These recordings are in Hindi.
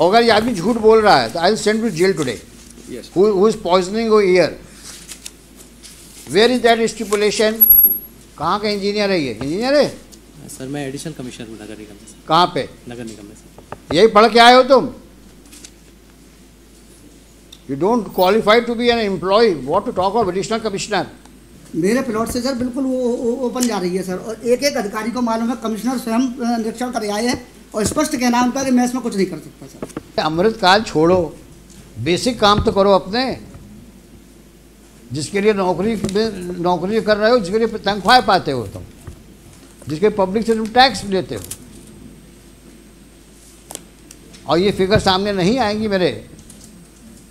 अगर ये आदमी झूठ बोल रहा है तो I send to jail today Yes. who, who is poisoning your ear? Where is कहाँ का इंजीनियर है ये? इंजीनियर है? सर मैं एडिशनल कमिश्नर हूँ नगर निगम में कहाँ पे? नगर निगम में सर। यही पढ़ के आए हो तुम? You don't qualify to be an employ what to talk of additional commissioner मेरे प्लॉट से सर बिल्कुल वो वो- ओपन जा रही है सर। और एक एक अधिकारी को मालूम है कमिश्नर स्वयं निरीक्षण कर आए हैं। और स्पष्ट कहना उनका कि मैं इसमें कुछ नहीं कर सकता, सर। अमृत काल छोड़ो। बेसिक काम तो करो अपने। जिसके लिए नौकरी नौकरी कर रहे हो, जिसके लिए तनख्वाह पाते हो तुम। जिसके पब्लिक से तुम टैक्स लेते हो। और ये फिगर सामने नहीं आएँगी मेरे।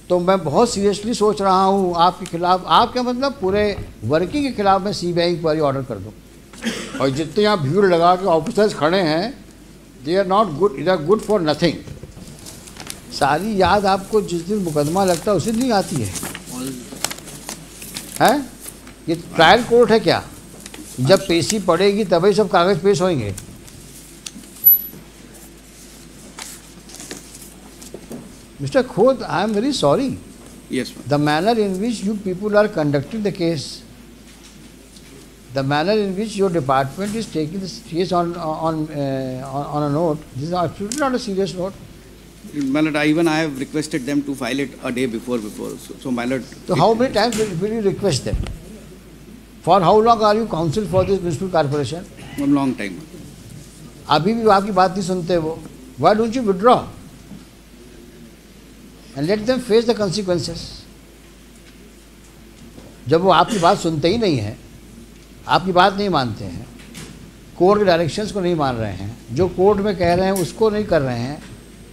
तो मैं बहुत सीरियसली सोच रहा हूँ, आपके खिलाफ, आपके मतलब पूरे वर्किंग के खिलाफ मैं C B I inquiry order कर दूँ। और जितने यहाँ भीड़ लगा के ऑफिसर्स खड़े हैं they are not good they are good for nothing सारी याद आपको जिस दिन मुकदमा लगता है उसी दिन आती है। हैं? ये ट्रायल कोर्ट है क्या? जब पेशी पड़ेगी तभी सब कागज़ पेश होंगे mister Khod I am very sorry Yes, the manner in which you people are conducting the case, the manner in which your department is taking this case on on uh, on, on a note, this is absolutely not a serious note. My lord, I- even I have requested them to file it a day before before. So, so my lord. So how many times will, will you request them? For how long are you counsel for this municipal corporation? A long time. अभी भी आपकी बात नहीं सुनते वो Why don't you withdraw? And let them face the consequences. जब वो आपकी बात सुनते ही नहीं हैं आपकी बात नहीं मानते हैं। कोर्ट के डायरेक्शंस को नहीं मान रहे हैं। जो कोर्ट में कह रहे हैं उसको नहीं कर रहे हैं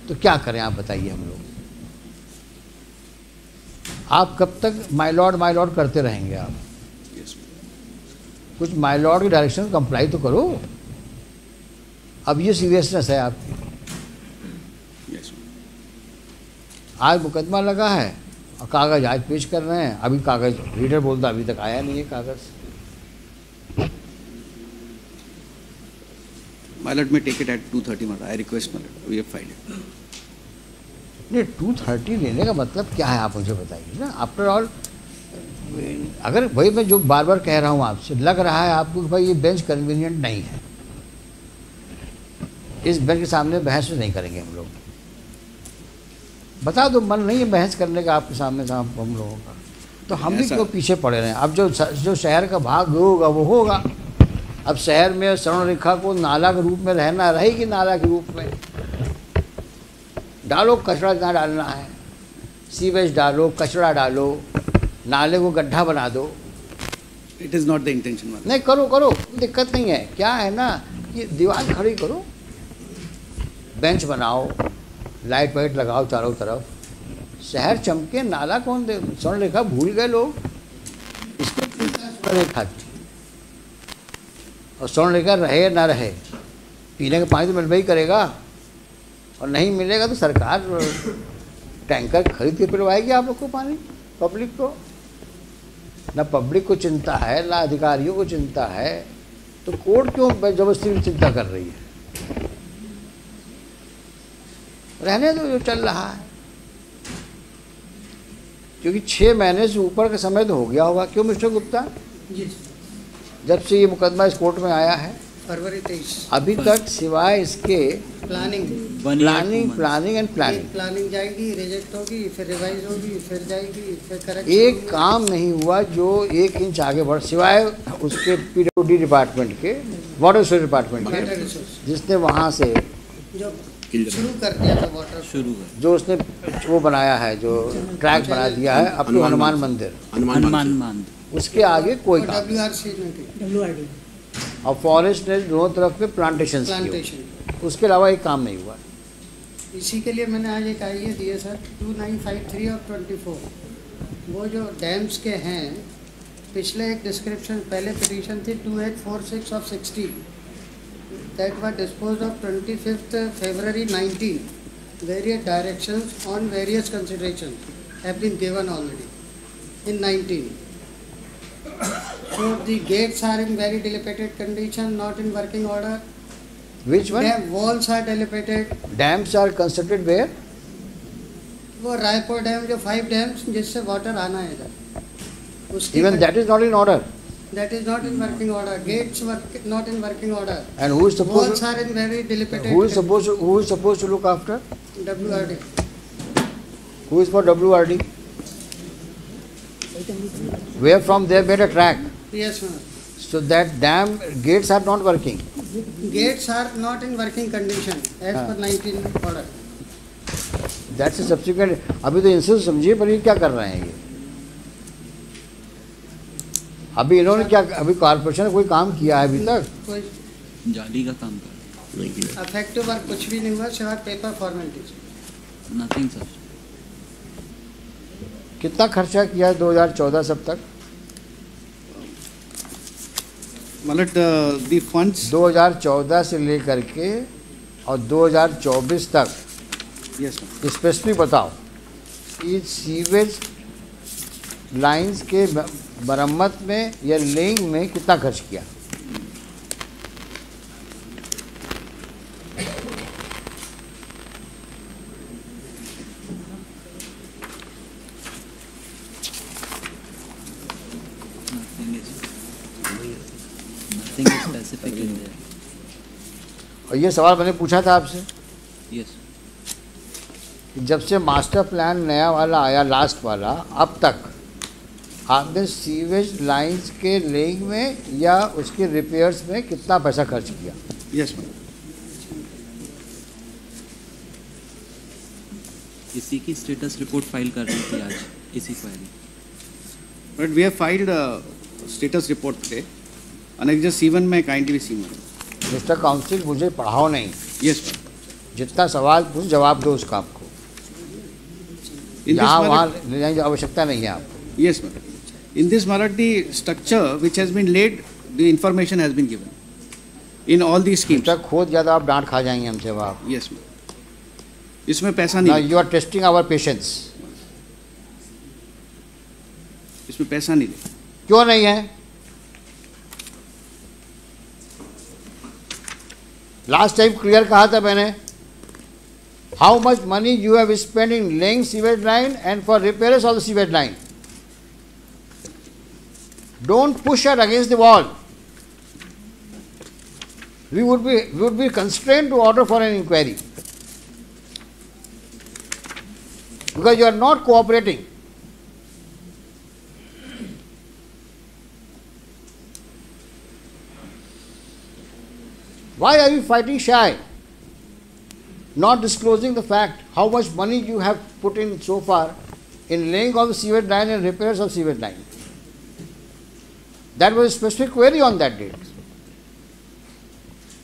तो क्या करें? आप बताइए हम लोग। आप कब तक माई लॉर्ड माई लॉर्ड करते रहेंगे आप. कुछ माई लॉर्ड की डायरेक्शन कंप्लाई तो करो। अब ये सीरियसनेस है आपकी. आज मुकदमा लगा है। और कागज़ आज पेश कर रहे हैं। अभी कागज़ रीडर बोलता अभी तक आया नहीं है कागज़। My lord may take it at 2:30. My lord. I request my lord. We have filed it. नहीं टू थर्टी लेने का मतलब क्या है आप मुझे बताइए ना आफ्टर ऑल अगर भाई मैं जो बार बार कह रहा हूँ आपसे लग रहा है आपको कि भाई ये बेंच कन्वीनियंट नहीं है इस बेंच के सामने बहस नहीं करेंगे हम लोग बता दो मन नहीं है बहस करने का आपके सामने हम लोगों का तो हम भी क्यों पीछे पड़े रहे हैं अब जो जो शहर का भाग होगा वो होगा अब शहर में श्रवण रेखा को नाला के रूप में रहना रहेगी नाला के रूप में। डालो कचरा जहाँ डालना है। सीवेज डालो कचरा डालो नाले को गड्ढा बना दो। It is not the intention नहीं करो करो दिक्कत नहीं है। क्या है ना ये दीवार खड़ी करो। बेंच बनाओ लाइट वाइट लगाओ चारों तरफ़। शहर चमके नाला कौन दे स्वर्ण रेखा भूल गए लोग। इसको स्वर्ण रेखा और स्वर्ण रेखा रहे ना रहे, पीने का पानी तो मिलवा ही करेगा। और नहीं मिलेगा तो सरकार टैंकर खरीद के पिलवाएगी आप लोग को पानी, पब्लिक को। ना पब्लिक को चिंता है, ना अधिकारियों को चिंता है तो कोर्ट क्यों ज़बरदस्ती चिंता कर रही है? रहने दो, जो चल रहा है। क्योंकि छः महीने से ऊपर का समय तो हो गया होगा। क्यों मिस्टर गुप्ता? जी। जब से ये मुकदमा इस कोर्ट में आया है फरवरी तेईस। अभी तक सिवाय इसके planning planning planning and planning planning जाएगी रिजेक्ट होगी फिर रिवाइज होगी फिर जाएगी फिर करेक्ट एक काम नहीं हुआ जो एक इंच आगे बढ़ सिवाय उसके पीडब्ल्यूडी डिपार्टमेंट के वाटर रिसोर्स डिपार्टमेंट के जिसने वहाँ से जो शुरू कर। दिया था वाटर शुरू जो उसने वो बनाया है जो ट्रैक बना दिया है अपने हनुमान मंदिर। हनुमान मान उसके आगे कोई काम और फॉरेस्ट ने दोनों तरफ़ पे प्लांटेशन उसके अलावा एक काम नहीं हुआ। इसी के लिए मैंने आज एक आइए दिए sir two nine five three और ट्वेंटी फोर वो जो डैम्स के हैं पिछले एक डिस्क्रिप्शन पहले पिटिशन थी two eight four six of sixty that was dispose of twenty fifth February nineteen various directions on various considerations have been given already in nineteen So the gates are in very dilapidated condition, not in working order. Which one? Dam walls are dilapidated. Dams are constructed where? वो रायपुर डैम जो फाइव डैम्स जिससे वाटर आना है इधर Even that is not in order. that is not in working order gates are not in working order and who is supposed walls are in very dilapidated who is supposed to, who is supposed to look after wrd who is for wrd where from they made a track yes ma'am. So that dam gates are not working. gates are not in working condition as हाँ. per 19 order. That's a subsequent. अभी तो इनसे समझिए पर ये क्या कर रहे हैं ये? अभी इन्होंने क्या अभी कॉर्पोरेशन ने कोई काम किया है अभी तक? कोई जाली का काम कर अफेक्टिव वर्क कुछ भी नहीं हुआ सिवाय पेपर फॉर्मेलिटीज नथिंग सर कितना खर्चा किया है 2014 सब तक? Malat, दी फंड्स funds, 2014 से लेकर के और 2024 तक। Yes, तक स्पेसिफिक बताओ इस सीवेज लाइंस के मरम्मत में या लेइंग में कितना खर्च किया nothing is nothing is specific in there और ये सवाल मैंने पूछा था आपसे यस कि जब से मास्टर प्लान नया वाला आया लास्ट वाला अब तक आपने सीवेज लाइंस के लेइंग में या उसके रिपेयर्स में कितना पैसा खर्च किया Yes, ma'am. इसी की स्टेटस रिपोर्ट फ़ाइल कर रही थी आज इसी query But we have filed a status report today. Annexure C1 में kindly see ma'am. जब काउंसिल मुझे पढ़ाओ नहीं। Yes, जितना सवाल पूछ जवाब दो उसका आपको। यहाँ वहाँ ले जाने की आवश्यकता नहीं है आपको yes in this Marathi structure which has been laid the information has been given in all the scheme तक खुद ज़्यादा आप डांट खा जाएँगे हमसे वहाँ यस इसमें पैसा नहीं you are testing our patience इसमें पैसा नहीं क्यों नहीं है? लास्ट टाइम क्लियर कहा था मैंने। How much money you have spend in laying sewage line and for repair of the sewage line don't push it against the wall we would be we would be constrain to order for an inquiry because you are not cooperating Why are you fighting shy? Not disclosing the fact how much money you have put in so far in laying of the sewage line and repairs of sewage line. That was a specific query on that date.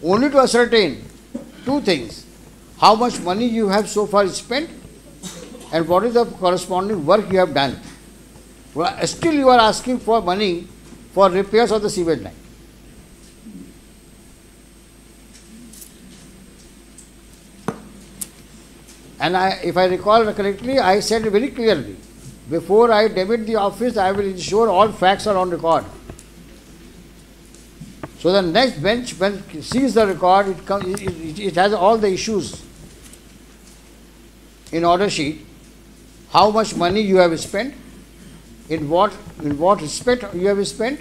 Only to ascertain two things how much money you have so far spent and what is the corresponding work you have done. Well, still you are asking for money for repairs of the sewage line. And I, if I recall correctly, I said very clearly, before I debit the office, I will ensure all facts are on record. So the next bench, when it sees the record, it, comes, it, it, it has all the issues in order sheet, how much money you have spent, in what, in what respect you have spent,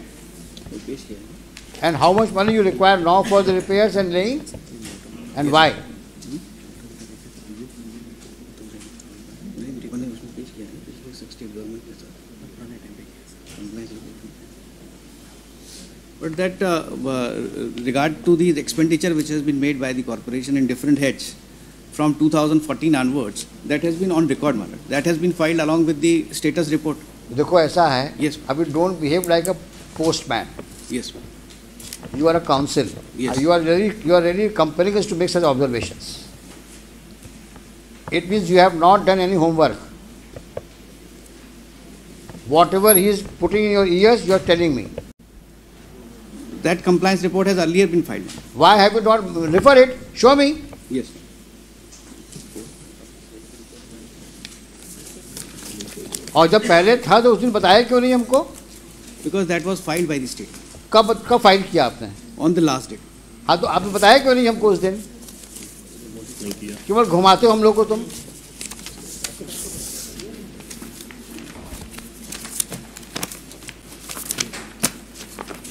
and how much money you require now for the repairs and laying, and why. that uh, uh, regard to the expenditure which has been made by the corporation in different heads from 2014 onwards, that has been on record matter. That has been filed along with the status report. देखो ऐसा है Yes. अभी don't behave like a postman Yes, ma'am. you are a council Yes. you are really you are really compelling us to make such observations it means you have not done any homework whatever he is putting in your ears you are telling me that compliance report has earlier been filed. Why have you not referred it? Show me. Yes. Sir. और जब पहले था तो उस दिन बताया क्यों नहीं हमको because that was file by the कब कब फ़ाइल किया आपने ऑन द लास्ट डेट हाँ तो आपने बताया क्यों नहीं हमको उस दिन क्यों घुमाते हो हम लोग को तुम तो?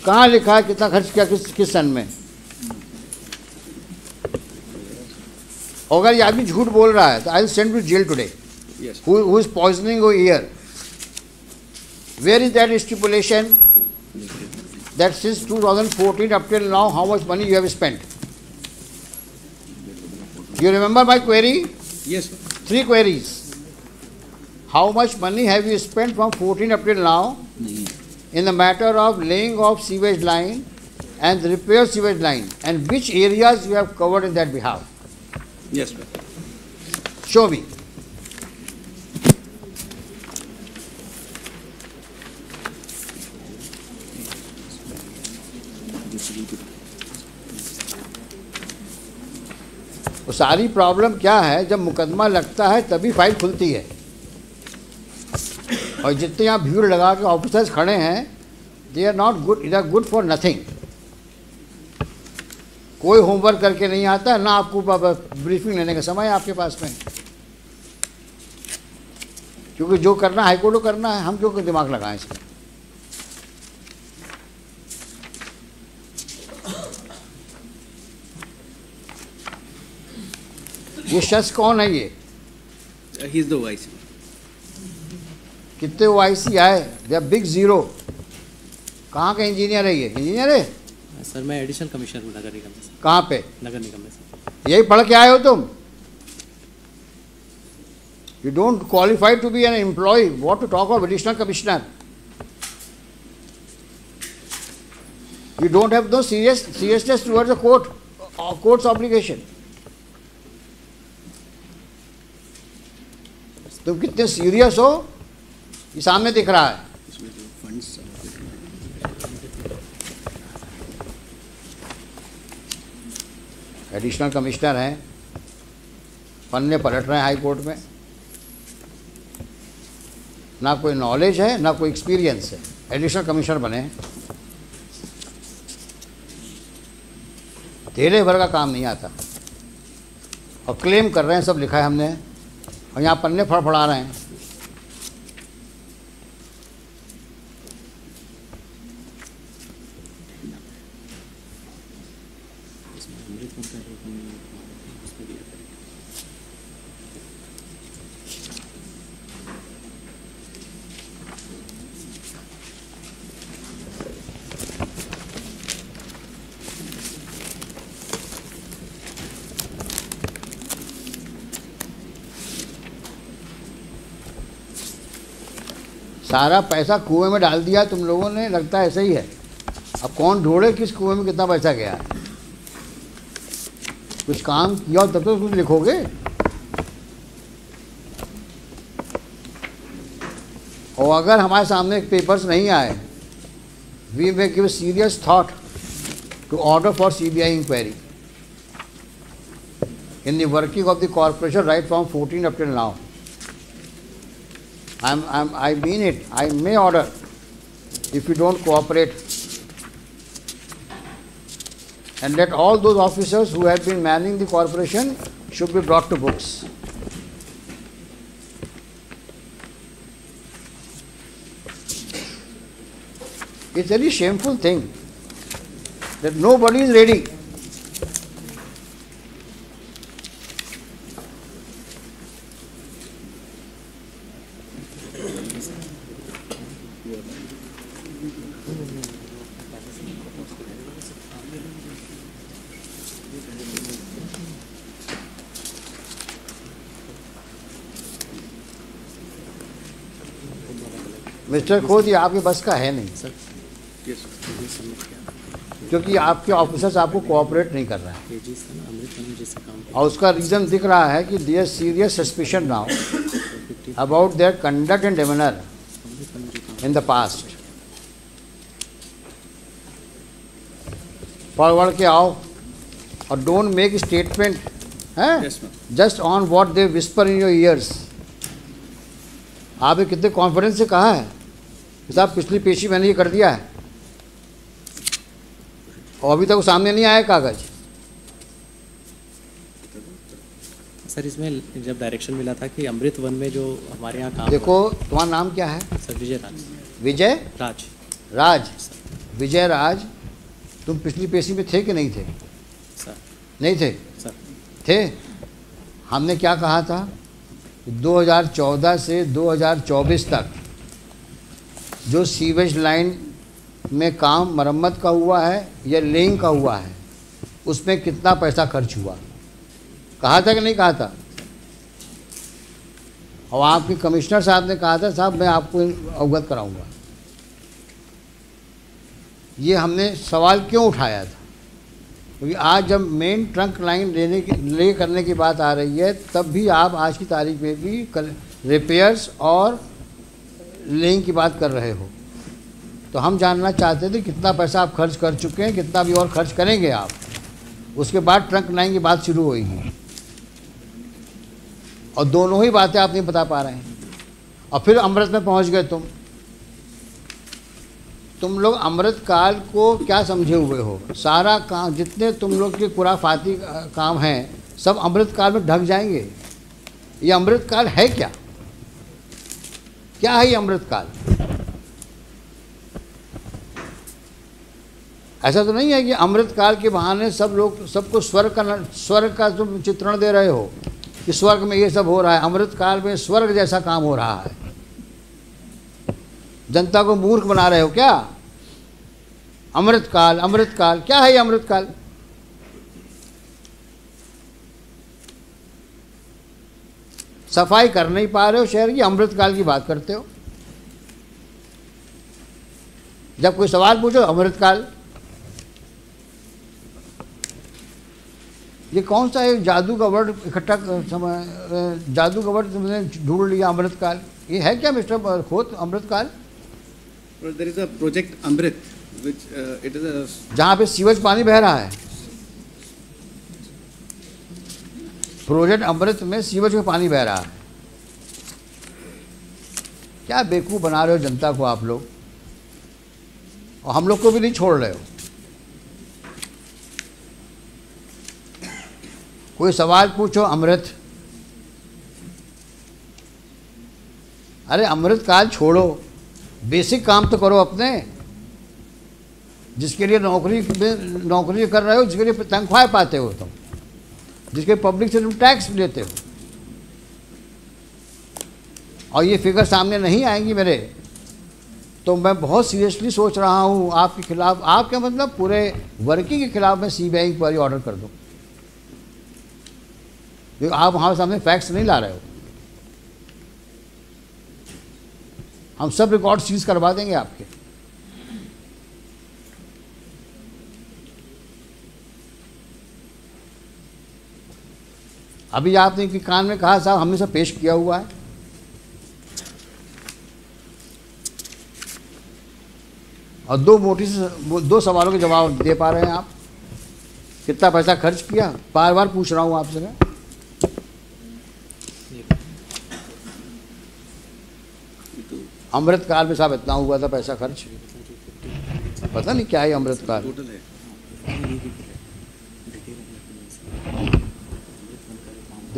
कहाँ लिखा है? कितना खर्च किया किस किस सन में? अगर ये आदमी झूठ बोल रहा है तो I send to jail today poisoning oh year where is that stipulation that since 2014 thousand fourteen up till now how much money you have spend you remember my query three queries how much money have you spend from fourteen up till now in the matter of laying of sewage line and repair sewage line and which areas you have covered in that behalf? Yes, sir. Show me. वो सारी प्रॉब्लम क्या है जब मुकदमा लगता है तभी फ़ाइल खुलती है और जितने यहाँ भीड़ लगा के ऑफिसर्स खड़े हैं they are not good it are good for nothing कोई होमवर्क करके नहीं आता है ना आपको ब्रीफिंग लेने का समय आपके पास में। क्योंकि जो करना है, हाईकोर्ट को करना है, हम क्यों दिमाग लगाएँ इसमें? ये शख्स कौन है ये? He is the vice. कितने ओ आई सी आए दे बिग ज़ीरो कहाँ का इंजीनियर है ये? इंजीनियर है? सर मैं एडिशनल कमिश्नर हूँ नगर निगम में कहाँ पे? नगर निगम में सर। यही पढ़ के आए हो तुम? You don't qualify to be an employ what to talk of additional commissioner you don't have no serious seriousness towards the court courts obligation तुम कितने सीरियस हो? ये सामने दिख रहा है। एडिशनल कमिश्नर हैं। पन्ने पलट रहे हैं हाई कोर्ट में। ना कोई नॉलेज है ना कोई एक्सपीरियंस है। एडिशनल कमिश्नर बने तेरे भर का काम नहीं आता। और क्लेम कर रहे हैं सब लिखा है हमने। और यहाँ पन्ने फड़फड़ा रहे हैं इसमें अमृत वन का जो हमने उसमें दिया था सारा पैसा कुएँ में डाल दिया, तुम लोगों ने, लगता ऐसा ही है। अब कौन ढूंढे किस कुएँ में कितना पैसा गया? कुछ काम किया तब तो कुछ लिखोगे? और अगर हमारे सामने पेपर्स नहीं आए we may give serious thought to order for C B I inquiry in the working of the corporation right from fourteen up till now I'm, I'm, I mean it. I may order if you don't cooperate. And let all those officers who have been manning the corporation should be brought to books. It's a very shameful thing that nobody is ready. Mister Khod ये आपके बस का है नहीं। सर क्योंकि आपके ऑफिसर्स आपको कोऑपरेट नहीं कर रहे हैं। और उसका रीज़न दिख रहा है कि there serious suspicion now about their conduct and demeanour in the past forward के आओ और डोंट मेक स्टेटमेंट हैं. Just on what they whisper in your ears आपने कितने कॉन्फिडेंस से कहा है? साहब पिछली पेशी मैंने ये कर दिया है। और अभी तक वो सामने नहीं आया कागज़। सर इसमें जब डायरेक्शन मिला था कि अमृत वन में जो हमारे यहाँ काम देखो तुम्हारा नाम क्या है? सर विजय राज। विजय? राज। राज। विजय राज तुम पिछली पेशी में थे कि नहीं थे? सर। नहीं थे? सर। थे? हमने क्या कहा था? कि 2014 से 2024 तक जो सीवेज लाइन में काम मरम्मत का हुआ है या लेइंग का हुआ है, उसमें कितना पैसा खर्च हुआ? कहा था कि नहीं कहा था? और आपके कमिश्नर साहब ने कहा था, साहब, मैं आपको अवगत कराऊँगा। ये हमने सवाल क्यों उठाया था? क्योंकि आज जब मेन ट्रंक लाइन लेने की, ले करने की बात आ रही है, तब भी आप आज की तारीख में भी रिपेयर्स और लेइंग की बात कर रहे हो। तो हम जानना चाहते थे कितना पैसा आप खर्च कर चुके हैं, कितना भी और खर्च करेंगे आप। उसके बाद ट्रंक लाइन की बात शुरू होगी और दोनों ही बातें आप नहीं बता पा रहे हैं। और फिर अमृत में पहुँच गए तुम। तुम लोग अमृत काल को क्या समझे हुए हो? सारा काम, जितने तुम लोग के खुराफाती काम हैं, सब अमृत काल में ढक जाएँगे। ये अमृत काल है क्या? क्या है ये अमृत काल ऐसा तो नहीं है कि अमृत काल के बहाने सब लोग, सबको स्वर्ग का स्वर्ग का तुम चित्रण दे रहे हो कि स्वर्ग में ये सब हो रहा है। अमृत काल में स्वर्ग जैसा काम हो रहा है। जनता को मूर्ख बना रहे हो क्या? अमृत काल अमृत काल क्या है ये अमृत काल सफ़ाई कर नहीं पा रहे हो शहर की अमृत काल की बात करते हो। जब कोई सवाल पूछो अमृत काल ये कौन सा एक जादू का वर्ड इकट्ठा जादू का वर्ड तुमने ढूंढ लिया अमृत काल ये है क्या मिस्टर खोत अमृत काल Well, there is a project Amrit, which uh, it is a जहाँ पे सीवज पानी बह रहा है। प्रोजेक्ट अमृत में सीवज में पानी बह रहा है। क्या बेवकूफ़ बना रहे हो जनता को आप लोग? और हम लोग को भी नहीं छोड़ रहे हो। कोई सवाल पूछो, अमृत। अरे अमृत काल छोड़ो। बेसिक काम तो करो अपने। जिसके लिए नौकरी नौकरी कर रहे हो, जिसके लिए तनख्वाह पाते हो तुम। जिसके पब्लिक से तुम टैक्स लेते हो। और ये फिगर सामने नहीं आएँगी मेरे। तो मैं बहुत सीरियसली सोच रहा हूँ, आपके खिलाफ, आपके मतलब पूरे वर्किंग के खिलाफ मैं C B I inquiry order कर दूँ। क्योंकि आप हमारे सामने फैक्ट्स नहीं ला रहे हो। हम सब रिकॉर्ड सीज करवा देंगे आपके। अभी आपने कि कान में कहा, साहब हमने सब पेश किया हुआ है। और दो मोटी से दो सवालों के जवाब दे पा रहे हैं आप। कितना पैसा खर्च किया? बार बार पूछ रहा हूँ आपसे मैं अमृत काल में साहब इतना हुआ था पैसा खर्च। पता नहीं क्या है अमृत काल है.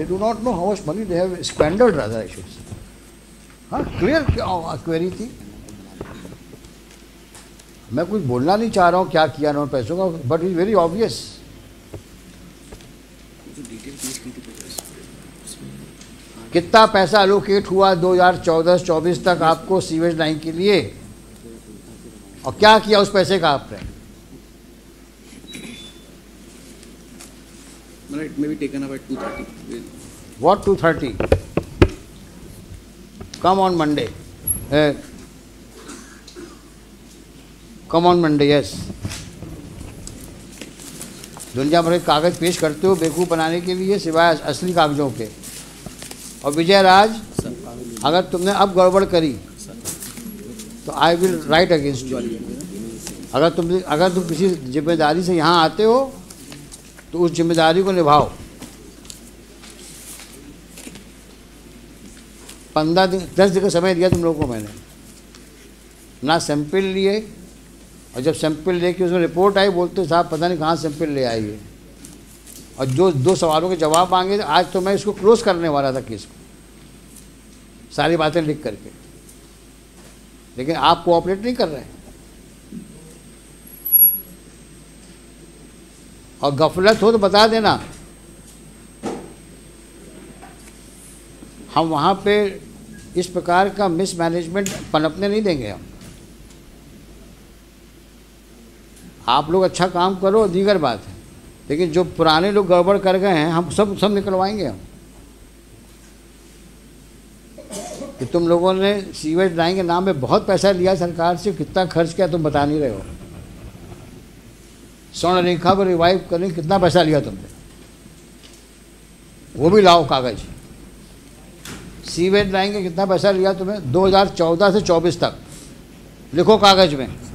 do not know how much money they have squandered rather I should say. Query थी? मैं कुछ बोलना नहीं चाह रहा हूँ क्या किया उन्होंने पैसों का बट इज़ वेरी ऑब्वियस. कितना पैसा अलोकेट हुआ 2014-24 तक आपको सीवेज लाइन के लिए और क्या किया उस पैसे का आपने Well, it may be taken up at 2:30. What 230? Come on Monday. Uh, Monday, yes. दुनिया भर के कागज़ पेश करते हो बेवकूफ़ बनाने के लिए सिवाय असली कागजों के। और विजय राज अगर तुमने अब गड़बड़ करी तो I will write against you अगर तुम अगर तुम किसी ज़िम्मेदारी से यहाँ आते हो तो उस ज़िम्मेदारी को निभाओ। पंद्रह दिन दस दिन का समय दिया तुम लोगों को मैंने। ना सैंपल लिए और जब सैंपल लेके उसमें रिपोर्ट आई, बोलते, साहब, पता नहीं कहाँ सैंपल ले आई है? और जो, दो सवालों के जवाब मांगे, आज तो मैं इसको क्लोज करने वाला था केस को। सारी बातें लिख करके। लेकिन आप कोऑपरेट नहीं कर रहे हैं। और गफलत हो तो बता देना। हम वहाँ पे इस प्रकार का मिसमैनेजमेंट पनपने नहीं देंगे हम। आप लोग अच्छा काम करो, दीगर बात है। लेकिन जो पुराने लोग गड़बड़ कर गए हैं, हम सब सब निकलवाएँगे हम। कि तुम लोगों ने सीवेज लाइन के नाम में बहुत पैसा लिया सरकार से, कितना खर्च किया तुम बता नहीं रहे हो। स्वर्ण रेखा को रिवाइव करने कितना पैसा लिया तुमने। वो भी लाओ कागज़। सीवेज लाइन के कितना पैसा लिया तुम्हें 2014 से 24 तक। लिखो कागज़ में।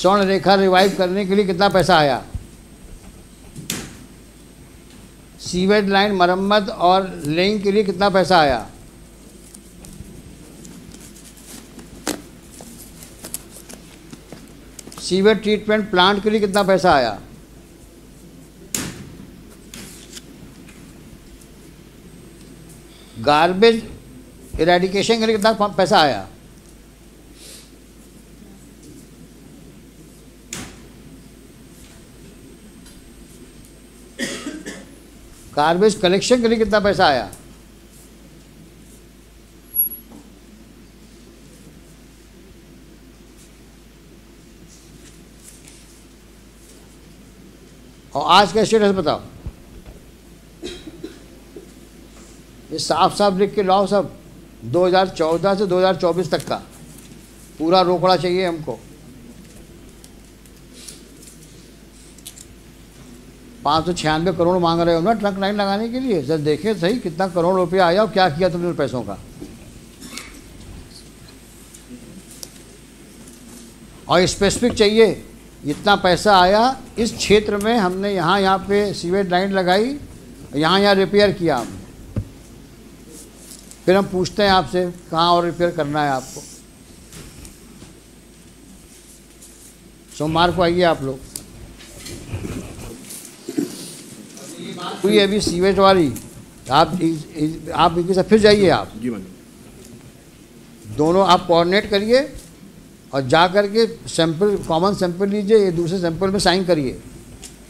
स्वर्ण रेखा रिवाइव करने के लिए कितना पैसा आया? सीवेज लाइन मरम्मत और लेइंग के लिए कितना पैसा आया? सीवेज ट्रीटमेंट प्लांट के लिए कितना पैसा आया? गार्बेज इरेडिकेशन के लिए कितना पैसा आया? गार्बेज कलेक्शन के लिए कितना पैसा आया? और आज का स्टेटस बताओ। ये साफ़ साफ़ लिख के लाओ सब। 2014 से 2024 तक का। पूरा रोकड़ा चाहिए हमको। पाँच सौ छियानवे करोड़ मांग रहे हो ना ट्रक लाइन लगाने के लिए? सर देखें सही कितना करोड़ रुपया आया और क्या किया तुमने पैसों का? और स्पेसिफिक चाहिए इतना पैसा आया, इस क्षेत्र में हमने यहाँ यहाँ पे सीवेज लाइन लगाई, यहाँ यहाँ रिपेयर किया हमने। फिर हम पूछते हैं आपसे, कहाँ और रिपेयर करना है आपको? सोमवार को आइए आप लोग। हुई है अभी सीवेज वाली आप इस- इस- आप इनके साथ फिर जाइए आप। जी दोनों आप कोऑर्डिनेट करिए और जा कर के सैंपल कॉमन सैंपल लीजिए ये दूसरे सैंपल में साइन करिए।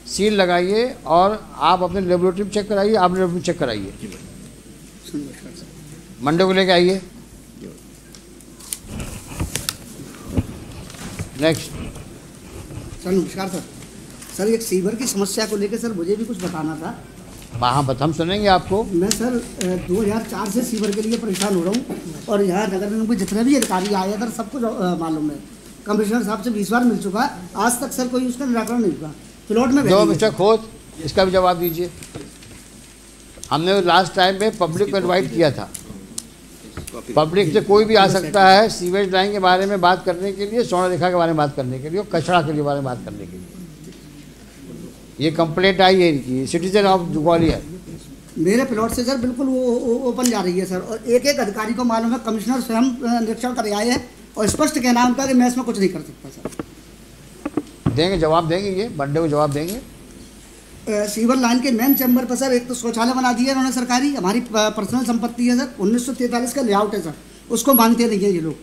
सील लगाइए और आप अपने लेबोरेटरी में चेक कराइए आप लेबोरेटरी चेक कराइए। मंडे को लेके आइए। नेक्स्ट सर नमस्कार सर। सर एक सीवर की समस्या को लेकर सर मुझे भी कुछ बताना था। हाँ बत हम सुनेंगे आपको। मैं सर दो हज़ार चार से सीवर के लिए परेशान हो रहा हूँ और यहाँ नगर निगम के जितने भी अधिकारी आए हैं सर सबको मालूम है। कमिश्नर साहब से बीस बार मिल चुका है। आज तक सर कोई उसका निराकरण नहीं हुआ। प्लॉट में जो मिस्टर खोत इसका भी जवाब दीजिए। हमने लास्ट टाइम में पब्लिक को इन्वाइट किया था। पब्लिक से कोई भी आ सकता है सीवेज लाइन के बारे में बात करने के लिए स्वर्ण रेखा के बारे में बात करने के लिए और कचरा के लिए बारे में बात करने के लिए। ये कंप्लेंट आई है इनकी सिटीजन ऑफ़ ग्वालियर मेरे प्लॉट से सर बिल्कुल वो ओपन जा रही है सर और एक एक अधिकारी को मालूम है कमिश्नर स्वयं निरीक्षण कर आए हैं और स्पष्ट कहना उनका कि मैं इसमें कुछ नहीं कर सकता सर देंगे जवाब देंगे ये मंडे को जवाब देंगे। सीवर लाइन के मेन चैम्बर पर सर एक तो शौचालय बना दिया है उन्होंने सरकारी हमारी पर्सनल संपत्ति है सर 1943 का लेआउट है सर उसको मांगते नहीं है ये लोग।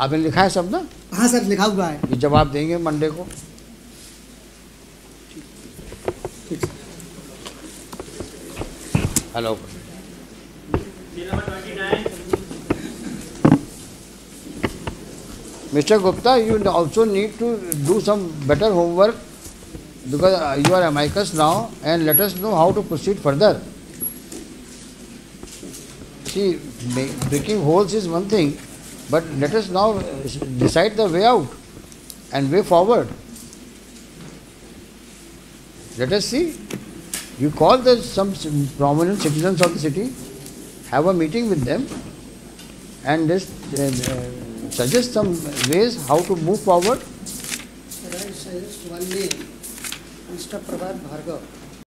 आपने लिखा है सब ना हाँ सर लिखा हुआ है। ये जवाब देंगे मंडे को। Hello Mr. Gupta, you also need to do some better homework because uh, you are amicus now and let us know how to proceed further. See, breaking holes is one thing, but let us now decide the way out and way forward. Let us see. You call the some prominent citizens of the city, have a meeting with them, and just uh, uh, suggest some ways how to move forward. Should I suggest one name, Mr. Prabhat Bhargav?